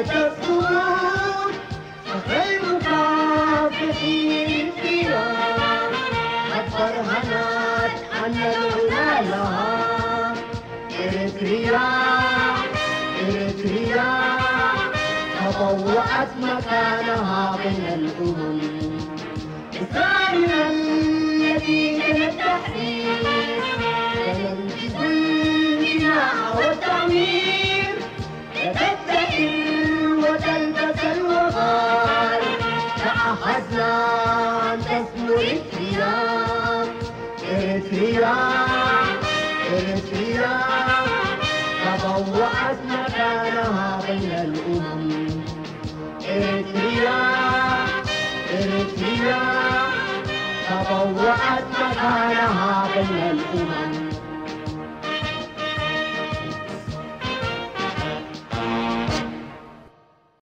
الصمود وخير مكافحين فيها قد برهنت أن العلا لها إريتريا إريتريا تطوعت مكانها بين الأمم ثانيا الثياب إريتريا إريتريا تطوعت مكانها بين الأمم. إريتريا إريتريا تطوعت مكانها بين الأمم.